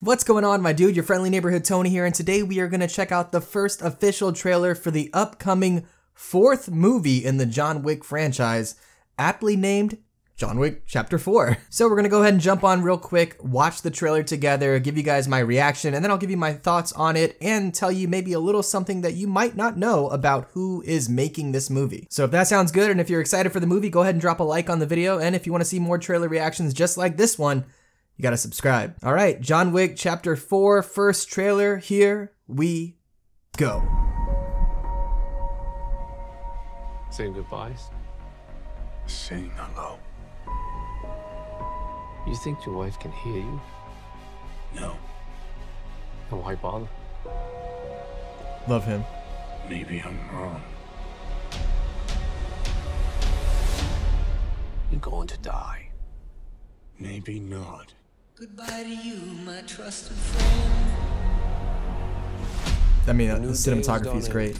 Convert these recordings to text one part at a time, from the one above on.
What's going on, my dude? Your friendly neighborhood Tony here, and today we are going to check out the first official trailer for the upcoming fourth movie in the John Wick franchise, aptly named John Wick Chapter 4. So we're gonna go ahead and jump on real quick, watch the trailer together, give you guys my reaction, and then I'll give you my thoughts on it and tell you maybe a little something that you might not know about who is making this movie. So if that sounds good and if you're excited for the movie, go ahead and drop a like on the video, and if you wanna see more trailer reactions just like this one, you gotta subscribe. All right, John Wick Chapter 4, first trailer, here we go. Saying goodbyes? Saying hello. You think your wife can hear you? No, Then why bother? Love him. maybe I'm wrong. You're going to die. Maybe not. Goodbye to you, my trusted friend. I mean, the new day is cinematography is great.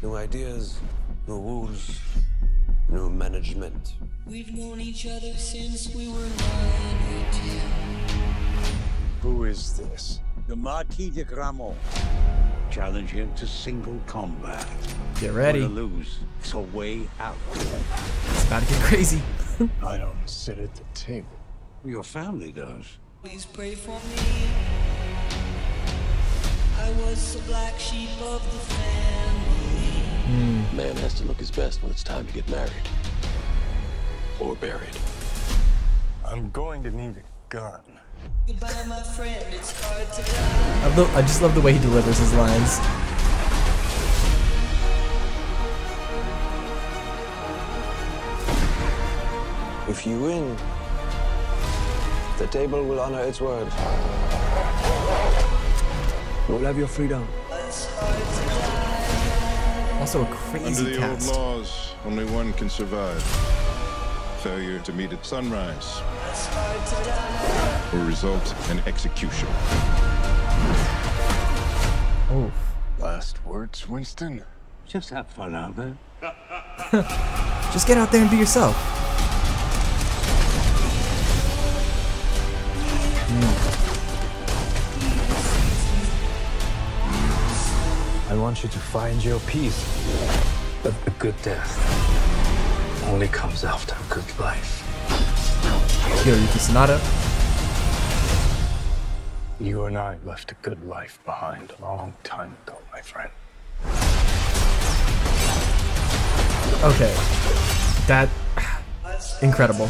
New ideas, new rules, new management. We've known each other since we were nine or ten. Who is this? The Marquis de Gramont. Challenge him to single combat. Get Or ready. to lose. It's a way out. It's about to get crazy. I don't sit at the table. Your family does. Please pray for me. I was the black sheep of the family. Man has to look his best when it's time to get married. Or buried. I'm going to need a gun. Goodbye, my friend. It's hard to die. I, lo- I just love the way he delivers his lines. If you win, the table will honor its word. You'll have your freedom. It's hard to die. Also a Under the cast. old laws, only one can survive. Failure to meet at sunrise It's hard to die. will result in execution. Oh, Last words, Winston? Just have fun out there. just get out there and be yourself. I want you to find your peace. But a good death only comes after a good life. Hiroyuki Sanada. You and I left a good life behind a long time ago, my friend. Okay. That. Incredible.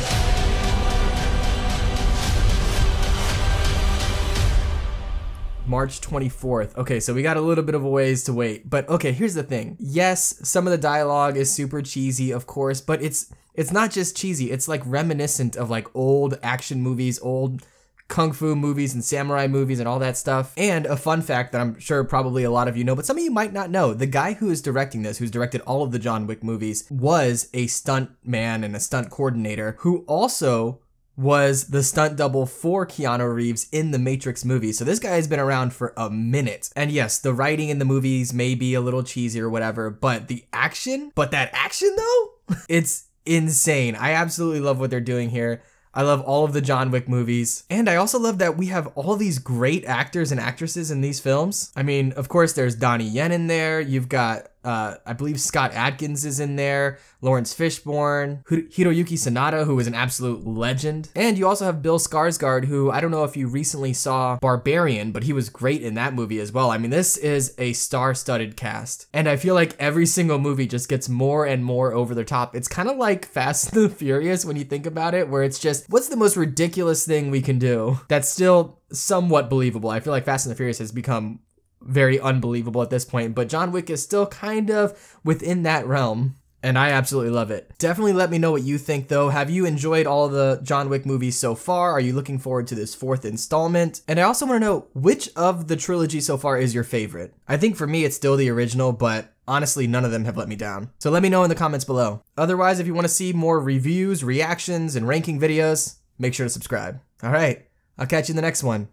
March 24th. Okay, so we got a little bit of a ways to wait. But okay, here's the thing. Yes, some of the dialogue is super cheesy, of course, but it's it's not just cheesy. It's like reminiscent of like old action movies, old kung fu movies and samurai movies and all that stuff. And a fun fact that I'm sure probably a lot of you know, but some of you might not know. The guy who is directing this, who's directed all of the John Wick movies, was a stunt man and a stunt coordinator who also was the stunt double for Keanu Reeves in the Matrix movie. So this guy has been around for a minute. And yes, the writing in the movies may be a little cheesy or whatever, but the action, but that action though, it's insane. I absolutely love what they're doing here. I love all of the John Wick movies. And I also love that we have all these great actors and actresses in these films. I mean, of course, there's Donnie Yen in there. You've got, uh, I believe Scott Adkins is in there, Laurence Fishburne, Hi- Hiroyuki Sanada, who is an absolute legend. And you also have Bill Skarsgård, who I don't know if you recently saw Barbarian, but he was great in that movie as well. I mean, this is a star-studded cast. And I feel like every single movie just gets more and more over the top. It's kind of like Fast and the Furious when you think about it, where it's just, what's the most ridiculous thing we can do that's still somewhat believable? I feel like Fast and the Furious has become very unbelievable at this point, but John Wick is still kind of within that realm. And I absolutely love it. Definitely let me know what you think though. Have you enjoyed all the John Wick movies so far? Are you looking forward to this fourth installment? And I also want to know which of the trilogy so far is your favorite? I think for me it's still the original, but honestly none of them have let me down. So let me know in the comments below. Otherwise, if you want to see more reviews, reactions, and ranking videos, make sure to subscribe. All right, I'll catch you in the next one.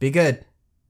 Be good.